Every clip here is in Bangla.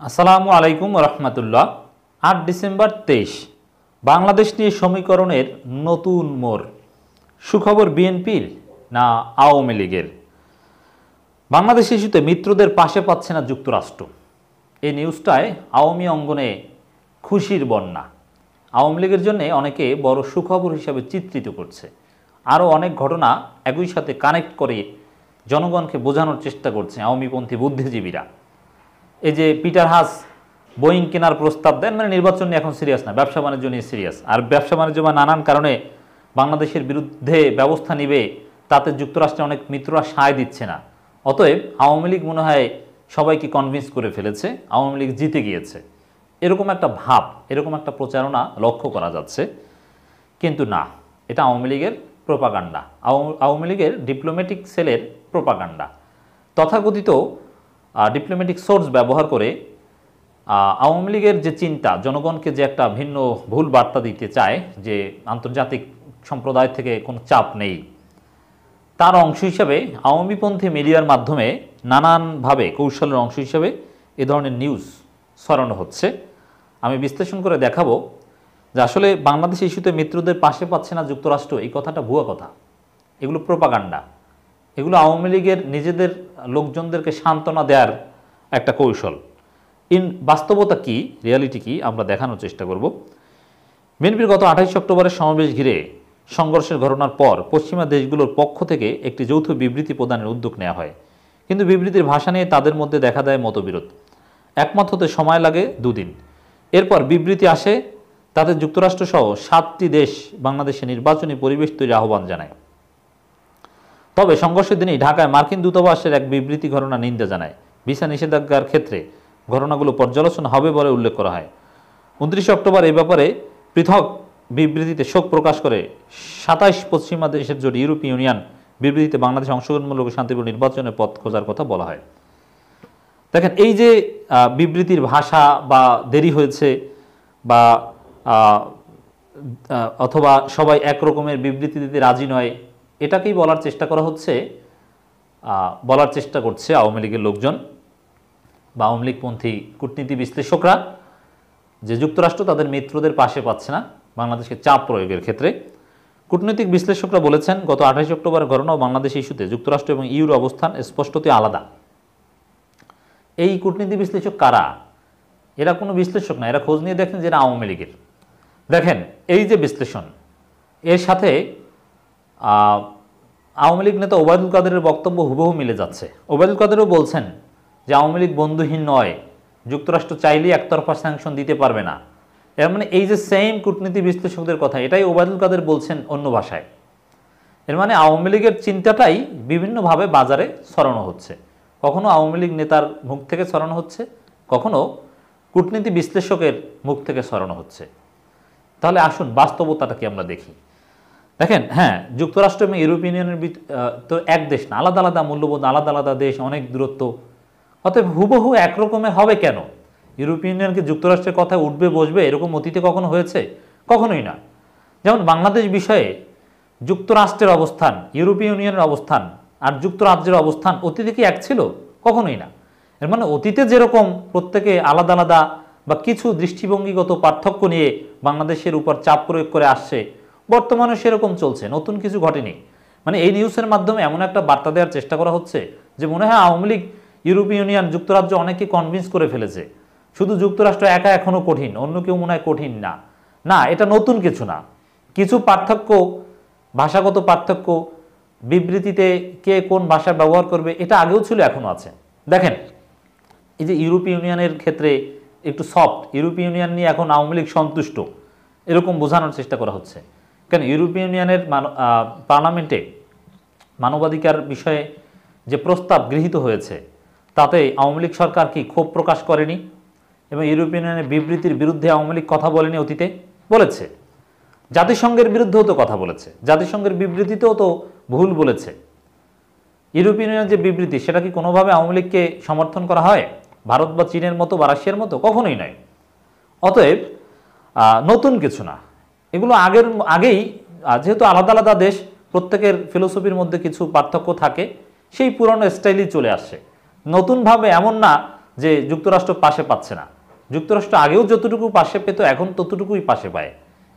আসসালামু আলাইকুম রহমতুল্লাহ। আট ডিসেম্বর তেইশ, বাংলাদেশ নিয়ে সমীকরণের নতুন মোড়। সুখবর বিএনপির না আওয়ামী লীগের? বাংলাদেশ ইস্যুতে মিত্রদের পাশে পাচ্ছে না যুক্তরাষ্ট্র। এই নিউজটায় আওয়ামী অঙ্গনে খুশির বন্যা। আওয়ামী লীগের জন্য অনেকে বড় সুখবর হিসাবে চিত্রিত করছে। আরও অনেক ঘটনা একই সাথে কানেক্ট করে জনগণকে বোঝানোর চেষ্টা করছে আওয়ামীপন্থী বুদ্ধিজীবীরা। এই যে পিটার হাস বোয়িং কেনার প্রস্তাব দেন মানে নির্বাচন নিয়ে এখন সিরিয়াস না, ব্যবসা বাণিজ্য নিয়ে সিরিয়াস আর ব্যবসা বাণিজ্য বা নানান কারণে বাংলাদেশের বিরুদ্ধে ব্যবস্থা নিবে, তাতে যুক্তরাষ্ট্রে অনেক মিত্ররা সায় দিচ্ছে না। অতএব আওয়ামী লীগ মনে হয় সবাইকে কনভিন্স করে ফেলেছে, আওয়ামী লীগ জিতে গিয়েছে। এরকম একটা ভাব, এরকম একটা প্রচারণা লক্ষ্য করা যাচ্ছে। কিন্তু না, এটা আওয়ামী লীগের প্রোপাগান্ডা আওয়ামী লীগের ডিপ্লোম্যাটিক সেলের প্রোপাগান্ডা তথাকথিত ডিপ্লোম্যাটিক সোর্স ব্যবহার করে আওয়ামী লীগের যে চিন্তা, জনগণকে যে একটা ভিন্ন ভুল বার্তা দিতে চায়, যে আন্তর্জাতিক সম্প্রদায় থেকে কোনো চাপ নেই, তার অংশ হিসাবে আওয়ামীপন্থী মিডিয়ার মাধ্যমে নানানভাবে কৌশলের অংশ হিসাবে এ ধরনের নিউজ ছড়ানো হচ্ছে। আমি বিশ্লেষণ করে দেখাবো যে আসলে বাংলাদেশ ইস্যুতে মিত্রদের পাশে পাচ্ছে না যুক্তরাষ্ট্র, এই কথাটা ভুয়া কথা। এগুলো প্রোপাগান্ডা এগুলো আওয়ামী লীগের নিজেদের লোকজনদেরকে সান্ত্বনা দেওয়ার একটা কৌশল। ইন বাস্তবতা কি রিয়ালিটি কি, আমরা দেখানোর চেষ্টা করব। বিএনপির গত আঠাইশ অক্টোবরের সমাবেশ ঘিরে সংঘর্ষের ঘটনার পর পশ্চিমা দেশগুলোর পক্ষ থেকে একটি যৌথ বিবৃতি প্রদানের উদ্যোগ নেওয়া হয়। কিন্তু বিবৃতির ভাষা নিয়ে তাদের মধ্যে দেখা দেয় মতবিরোধ। একমত হতে সময় লাগে দুদিন। এরপর বিবৃতি আসে, তাতে যুক্তরাষ্ট্রসহ সাতটি দেশ বাংলাদেশে নির্বাচনী পরিবেশ তৈরি আহ্বান জানায়। তবে সংঘর্ষের দিনেই ঢাকায় মার্কিন দূতাবাসের এক বিবৃতি ঘটনা নিন্দা জানায়। ভিসা নিষেধাজ্ঞার ক্ষেত্রে ঘটনাগুলো পর্যালোচনা হবে বলে উল্লেখ করা হয়। উনত্রিশে অক্টোবর এই ব্যাপারে পৃথক বিবৃতিতে শোক প্রকাশ করে সাতাইশ পশ্চিমা দেশের জোট ইউরোপীয় ইউনিয়ন বিবৃতিতে বাংলাদেশ অংশগ্রহণমূলক শান্তিপূর্ণ নির্বাচনের পথ খোঁজার কথা বলা হয়। দেখেন, এই যে বিবৃতির ভাষা বা দেরি হয়েছে বা অথবা সবাই এক রকমের বিবৃতি দিতে রাজি নয় এটাকেই বলার চেষ্টা করা হচ্ছে বলার চেষ্টা করছে আওয়ামী লীগের লোকজন বা আওয়ামী লীগপন্থী কূটনীতি বিশ্লেষকরা যে যুক্তরাষ্ট্র তাদের মিত্রদের পাশে পাচ্ছে না বাংলাদেশকে চাপ প্রয়োগের ক্ষেত্রে। কূটনৈতিক বিশ্লেষকরা বলেছেন, গত আঠাশ অক্টোবরের ঘটনা বাংলাদেশ ইস্যুতে যুক্তরাষ্ট্র এবং ইউর অবস্থান স্পষ্টতই আলাদা। এই কূটনীতি বিশ্লেষক কারা? এরা কোনো বিশ্লেষক না, এরা খোঁজ নিয়ে দেখেন যে এরা আওয়ামী লীগের। দেখেন, এই যে বিশ্লেষণ, এর সাথে আওয়ামী লীগ নেতা ওবায়দুল কাদেরের বক্তব্য হুবহু মিলে যাচ্ছে। ওবায়দুল কাদেরও বলছেন যে আওয়ামী লীগ বন্ধুহীন নয়, যুক্তরাষ্ট্র চাইলেই একতরফা স্যাংশন দিতে পারবে না। এর মানে এই যে সেম কূটনীতি বিশ্লেষকদের কথা, এটাই ওবায়দুল কাদের বলছেন অন্য ভাষায়। এর মানে আওয়ামী লীগের চিন্তাটাই বিভিন্নভাবে বাজারে ছড়ানো হচ্ছে। কখনো আওয়ামী লীগ নেতার মুখ থেকে ছড়ানো হচ্ছে, কখনো কূটনীতি বিশ্লেষকের মুখ থেকে ছড়ানো হচ্ছে। তাহলে আসুন বাস্তবতাটা কি আমরা দেখি। দেখেন হ্যাঁ যুক্তরাষ্ট্র এবং ইউরোপিয়ান ইউনিয়নের তো এক দেশ না, আলাদা আলাদা মূল্যবোধ, আলাদা আলাদা দেশ, অনেক দূরত্ব। অতএব হুবহু একরকমের হবে কেন? ইউরোপিয়ান ইউনিয়নকে যুক্তরাষ্ট্রের কথায় উঠবে, বসবে, এরকম অতীতে কখনো হয়েছে? কখনোই না। যেমন বাংলাদেশ বিষয়ে যুক্তরাষ্ট্রের অবস্থান ইউরোপীয় ইউনিয়নের অবস্থান আর যুক্তরাজ্যের অবস্থান অতীতে কি এক ছিল? কখনোই না। এর মানে অতীতে যেরকম প্রত্যেকে আলাদা আলাদা বা কিছু দৃষ্টিভঙ্গিগত পার্থক্য নিয়ে বাংলাদেশের উপর চাপ প্রয়োগ করে আসছে বর্তমানে সেরকম চলছে, নতুন কিছু ঘটেনি। মানে এই নিউজের মাধ্যমে এমন একটা বার্তা দেওয়ার চেষ্টা করা হচ্ছে যে মনে হয় আওয়ামী লীগ, ইউরোপীয় ইউনিয়ন, যুক্তরাজ্য অনেকে কনভিন্স করে ফেলেছে। শুধু যুক্তরাষ্ট্র একা এখনও কঠিন, অন্য কেউ মনে হয় কঠিন না। না, এটা নতুন কিছু না। কিছু পার্থক্য, ভাষাগত পার্থক্য, বিবৃতিতে কে কোন ভাষা ব্যবহার করবে, এটা আগেও ছিল এখনও আছে। দেখেন, এই যে ইউরোপীয় ইউনিয়নের ক্ষেত্রে একটু সফট ইউরোপীয় ইউনিয়ন নিয়ে এখন আওয়ামী লীগ সন্তুষ্ট, এরকম বোঝানোর চেষ্টা করা হচ্ছে। কেন? ইউরোপীয় ইউনিয়নের পার্লামেন্টে মানবাধিকার বিষয়ে যে প্রস্তাব গৃহীত হয়েছে, তাতে আওয়ামী লীগ সরকার কি ক্ষোভ প্রকাশ করেনি? এবং ইউরোপীয় ইউনিয়নের বিবৃতির বিরুদ্ধে আওয়ামী লীগ কথা বলেনি অতীতে? বলেছে। জাতিসংঘের বিরুদ্ধেও তো কথা বলেছে। জাতিসংঘের বিবৃতিতেও তো ভুল বলেছে। ইউরোপিয়ান ইউনিয়নের যে বিবৃতি, সেটা কি কোনোভাবে আওয়ামী লীগকে সমর্থন করা হয়? ভারত বা চীনের মতো বা রাশিয়ার মতো? কখনোই নয়। অতএব নতুন কিছু না। এগুলো আগের, আগেই যেহেতু আলাদা আলাদা দেশ, প্রত্যেকের ফিলোসফির মধ্যে কিছু পার্থক্য থাকে, সেই পুরনো স্টাইলই চলে আসছে। নতুনভাবে এমন না যে যুক্তরাষ্ট্র পাশে পাচ্ছে না। যুক্তরাষ্ট্র আগেও যতটুকু পাশে পেত, এখন ততটুকুই পাশে পায়।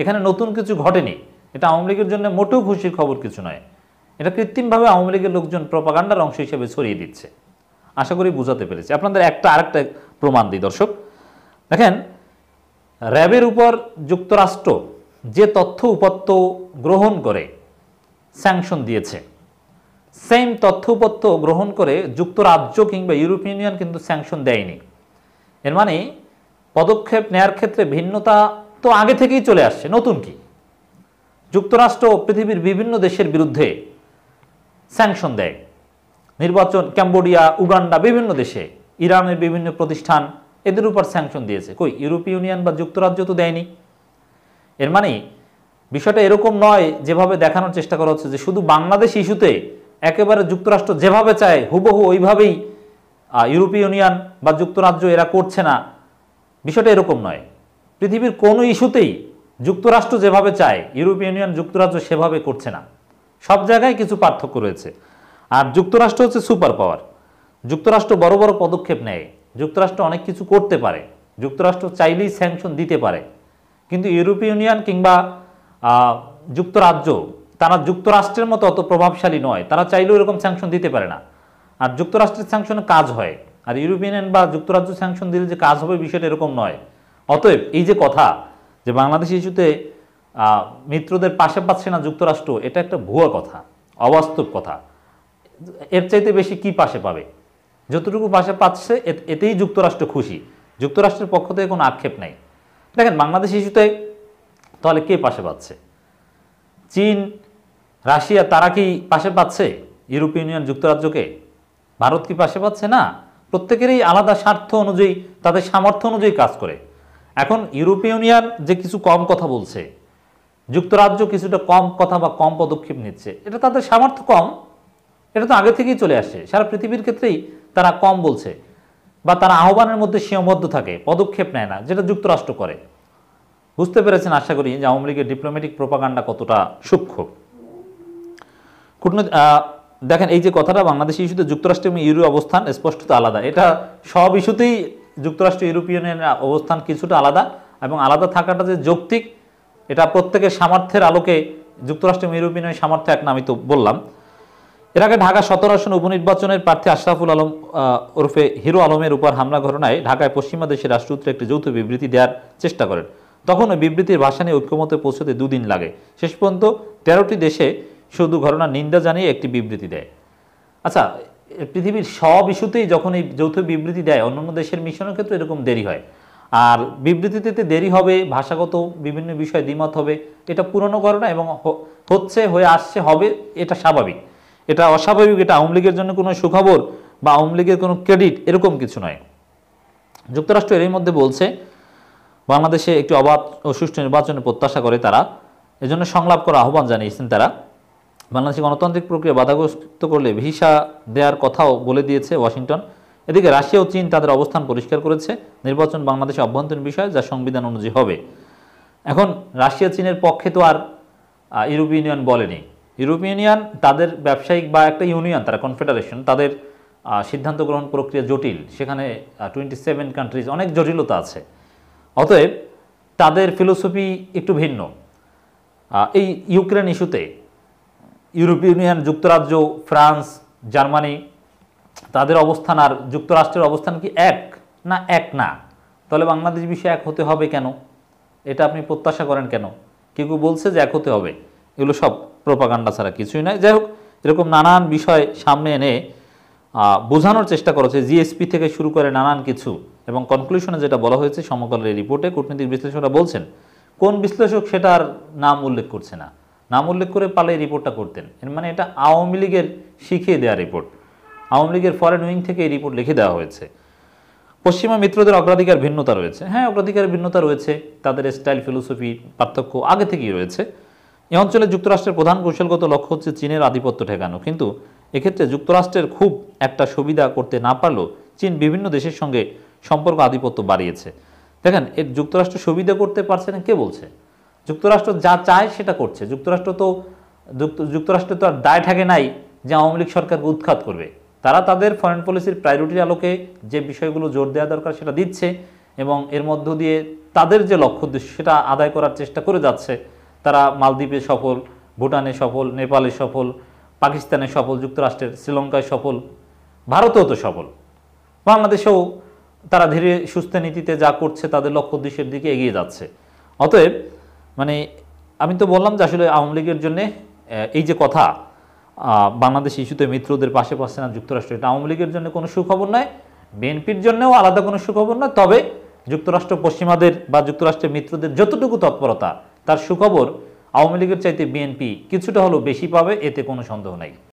এখানে নতুন কিছু ঘটেনি। এটা আওয়ামী লীগের জন্য মোটেও খুশির খবর কিছু নয়। এটা কৃত্রিমভাবে আওয়ামী লীগের লোকজন প্রপাগান্ডার অংশ হিসেবে ছড়িয়ে দিচ্ছে। আশা করি বুঝাতে পেরেছি। আপনাদের একটা আরেকটা প্রমাণ দিই, দর্শক। দেখেন, র্যাবের উপর যুক্তরাষ্ট্র যে তথ্য উপাত্ত গ্রহণ করে স্যাংশন দিয়েছে। সেম তথ্য উপাত্ত গ্রহণ করে যুক্তরাজ্য কিংবা ইউরোপিয়ান ইউনিয়ন কিন্তু স্যাংশন দেয়নি। এর মানে পদক্ষেপ নেয়ার ক্ষেত্রে ভিন্নতা তো আগে থেকেই চলে আসছে। নতুন কি? যুক্তরাষ্ট্র পৃথিবীর বিভিন্ন দেশের বিরুদ্ধে স্যাংশন দেয়। নির্বাচন, ক্যাম্বোডিয়া, উগান্ডা, বিভিন্ন দেশে, ইরানের বিভিন্ন প্রতিষ্ঠান, এদের উপর স্যাংশন দিয়েছে। কই ইউরোপীয় ইউনিয়ন বা যুক্তরাজ্য তো দেয়নি। এর মানে বিষয়টা এরকম নয় যেভাবে দেখানোর চেষ্টা করা হচ্ছে যে শুধু বাংলাদেশ ইস্যুতে একেবারে যুক্তরাষ্ট্র যেভাবে চায়, হুবহু ওইভাবেই ইউরোপীয় ইউনিয়ন বা যুক্তরাজ্য এরা করছে না। বিষয়টা এরকম নয়। পৃথিবীর কোনো ইস্যুতেই যুক্তরাষ্ট্র যেভাবে চায়, ইউরোপীয় ইউনিয়ন, যুক্তরাজ্য সেভাবে করছে না। সব জায়গায় কিছু পার্থক্য রয়েছে। আর যুক্তরাষ্ট্র হচ্ছে সুপার পাওয়ার। যুক্তরাষ্ট্র বড় বড় পদক্ষেপ নেয়। যুক্তরাষ্ট্র অনেক কিছু করতে পারে। যুক্তরাষ্ট্র চাইলেই স্যাংশন দিতে পারে। কিন্তু ইউরোপীয় ইউনিয়ন কিংবা যুক্তরাজ্য, তারা যুক্তরাষ্ট্রের মতো অত প্রভাবশালী নয়। তারা চাইলেও এরকম স্যাংশন দিতে পারে না। আর যুক্তরাষ্ট্রের স্যাংশনে কাজ হয়। আর ইউরোপিয়ান বা যুক্তরাজ্য স্যাংশন দিলে যে কাজ হবে বিষয়টা এরকম নয়। অতএব এই যে কথা যে বাংলাদেশ ইস্যুতে মিত্রদের পাশে পাচ্ছে না যুক্তরাষ্ট্র, এটা একটা ভুয়া কথা, অবাস্তব কথা। এর চাইতে বেশি কি পাশে পাবে? যতটুকু পাশে পাচ্ছে এতেই যুক্তরাষ্ট্র খুশি। যুক্তরাষ্ট্রের পক্ষ থেকে কোনো আক্ষেপ নাই। দেখেন, বাংলাদেশ ইস্যুতে তাহলে কে পাশে পাচ্ছে? চীন, রাশিয়া, তারা কি পাশে পাচ্ছে? ইউরোপীয় ইউনিয়ন, যুক্তরাজ্যকে? ভারত কি পাশে পাচ্ছে? না। প্রত্যেকেরই আলাদা স্বার্থ অনুযায়ী, তাদের সামর্থ্য অনুযায়ী কাজ করে। এখন ইউরোপীয় ইউনিয়ন যে কিছু কম কথা বলছে, যুক্তরাজ্য কিছুটা কম কথা বা কম পদক্ষেপ নিচ্ছে, এটা তাদের সামর্থ্য কম। এটা তো আগে থেকেই চলে আসছে। সারা পৃথিবীর ক্ষেত্রেই তারা কম বলছে। বা তারা আহ্বানের মধ্যে সীমাবদ্ধ থাকে, পদক্ষেপ নেয় না, যেটা যুক্তরাষ্ট্র করে। বুঝতে পেরেছেন, আশা করি, যে আওয়ামী লীগের ডিপ্লোম্যাটিক প্রোপাগান্ডা কতটা সূক্ষ্ম। কূটনৈতিক দেখেন, এই যে কথাটা বাংলাদেশ ইস্যুতে যুক্তরাষ্ট্র এবং ইউরো অবস্থান স্পষ্টত আলাদা। এটা সব ইস্যুতেই যুক্তরাষ্ট্র ইউরোপিয়ানের অবস্থান কিছুটা আলাদা এবং আলাদা থাকাটা যে যৌক্তিক, এটা প্রত্যেকের সামর্থ্যের আলোকে যুক্তরাষ্ট্র এবং ইউরোপিয়ানের সামর্থ্য এক না আমি তো বললাম। এর আগে ঢাকা সতেরো আসন উপনির্বাচনের প্রার্থী আশরাফুল আলম ওরফে হিরো আলমের উপর হামলা ঘটনায় ঢাকায় পশ্চিমা দেশের রাষ্ট্রদূতরা একটি যৌথ বিবৃতি দেওয়ার চেষ্টা করেন। তখন ওই বিবৃতির ভাষা নিয়ে ঐক্যমতে পৌঁছতে দুদিন লাগে। শেষ পর্যন্ত তেরোটি দেশে শুধু ঘটনার নিন্দা জানিয়ে একটি বিবৃতি দেয়। আচ্ছা পৃথিবীর সব ইস্যুতেই যখন এই যৌথ বিবৃতি দেয়, অন্যান্য দেশের মিশনের ক্ষেত্রে এরকম দেরি হয়। আর বিবৃতিতে দেরি হবে, ভাষাগত বিভিন্ন বিষয়ে দ্বিমত হবে, এটা পুরনো ঘটনা এবং হচ্ছে, হয়ে আসছে, হবে, এটা স্বাভাবিক। এটা অস্বাভাবিক, এটা আওয়ামী লীগের জন্য কোনো সুখবর বা আওয়ামী লীগের কোনো ক্রেডিট এরকম কিছু নয়। যুক্তরাষ্ট্র এরই মধ্যে বলছে, বাংলাদেশে একটি অবাধ ও সুষ্ঠু নির্বাচনের প্রত্যাশা করে তারা। এজন্য সংলাপ করার আহ্বান জানিয়েছেন তারা। বাংলাদেশে গণতান্ত্রিক প্রক্রিয়া বাধাগ্রস্ত করলে ভিসা দেওয়ার কথাও বলে দিয়েছে ওয়াশিংটন। এদিকে রাশিয়া ও চীন তাদের অবস্থান পরিষ্কার করেছে। নির্বাচন বাংলাদেশে অভ্যন্তরীণ বিষয় যা সংবিধান অনুযায়ী হবে। এখন রাশিয়া চীনের পক্ষে তো আর ইউরোপীয় ইউনিয়ন বলেনি। ইউরোপীয় ইউনিয়ন, তাদের ব্যবসায়িক বা একটা ইউনিয়ন, তারা কনফেডারেশন, তাদের সিদ্ধান্ত গ্রহণ প্রক্রিয়া জটিল। সেখানে টোয়েন্টি সেভেন কান্ট্রিজ অনেক জটিলতা আছে। অতএব, তাদের ফিলোসফি একটু ভিন্ন। এই ইউক্রেন ইস্যুতে, ইউরোপীয় ইউনিয়ন, যুক্তরাজ্য, ফ্রান্স, জার্মানি, তাদের অবস্থান আর যুক্তরাষ্ট্রের অবস্থান কি এক? না এক না। তাহলে বাংলাদেশ বিষয়ে এক হতে হবে কেন? এটা আপনি প্রত্যাশা করেন কেন? কেউ বলছে যে এক হতে হবে। এগুলো সব প্রোপাগান্ডা ছাড়া কিছুই নয় যাই হোক, এরকম নানান বিষয় সামনে এনে বোঝানোর চেষ্টা করেছে জিএসপি থেকে শুরু করে নানান কিছু। এবং কনক্লুশনে যেটা বলা হয়েছে, সমকালের রিপোর্টে কূটনীতিক বিশ্লেষকরা বলছেন, কোন বিশ্লেষক সেটার নাম উল্লেখ করছে না। নাম উল্লেখ করে পালে এই রিপোর্টটা করতেন। এর মানে এটা আওয়ামী লীগের শিখিয়ে দেওয়া রিপোর্ট আওয়ামী লীগের ফরেন উইং থেকে এই রিপোর্ট লিখে দেওয়া হয়েছে। পশ্চিমা মিত্রদের অগ্রাধিকার ভিন্নতা রয়েছে। হ্যাঁ অগ্রাধিকার ভিন্নতা রয়েছে। তাদের স্টাইল ফিলোসফি পার্থক্য আগে থেকেই রয়েছে। এই অঞ্চলে যুক্তরাষ্ট্রের প্রধান কৌশলগত লক্ষ্য হচ্ছে চীনের আধিপত্য ঠেকানো। কিন্তু এক্ষেত্রে যুক্তরাষ্ট্রের খুব একটা সুবিধা করতে না পারলেও চীন বিভিন্ন দেশের সঙ্গে সম্পর্ক আধিপত্য বাড়িয়েছে। দেখেন এর যুক্তরাষ্ট্র সুবিধা করতে পারছে না, কে বলছে? যুক্তরাষ্ট্র যা চায় সেটা করছে। যুক্তরাষ্ট্র তো, যুক্ত- যুক্তরাষ্ট্র তো আর দায় থাকে নাই যে আওয়ামী লীগ সরকারকে উৎখাত করবে। তারা তাদের ফরেন পলিসির প্রায়োরিটির আলোকে যে বিষয়গুলো জোর দেওয়া দরকার সেটা দিচ্ছে এবং এর মধ্য দিয়ে তাদের যে লক্ষ্য সেটা আদায় করার চেষ্টা করে যাচ্ছে। তারা মালদ্বীপে সফল, ভুটানে সফল, নেপালে সফল, পাকিস্তানে সফল, যুক্তরাষ্ট্রের শ্রীলঙ্কায় সফল, ভারতেও তো সফল। বাংলাদেশেও তারা ধীরে সুস্থ নীতিতে যা করছে তাদের লক্ষ্য উদ্দেশ্যের দিকে এগিয়ে যাচ্ছে। অতএব মানে আমি তো বললাম যে আসলে আওয়ামী লীগের জন্য এই যে কথা বাংলাদেশ ইস্যুতে মিত্রদের পাশে পাচ্ছে না যুক্তরাষ্ট্র, এটা আওয়ামী লীগের জন্য কোনো সুখবর নয়। বিএনপির জন্যও আলাদা কোনো সুখবর নয়। তবে যুক্তরাষ্ট্র পশ্চিমাদের বা যুক্তরাষ্ট্রের মিত্রদের যতটুকু তৎপরতা তার সুখবর আওয়ামী লীগের চাইতে বিএনপি কিছুটা হলেও বেশি পাবে এতে কোনো সন্দেহ নাই।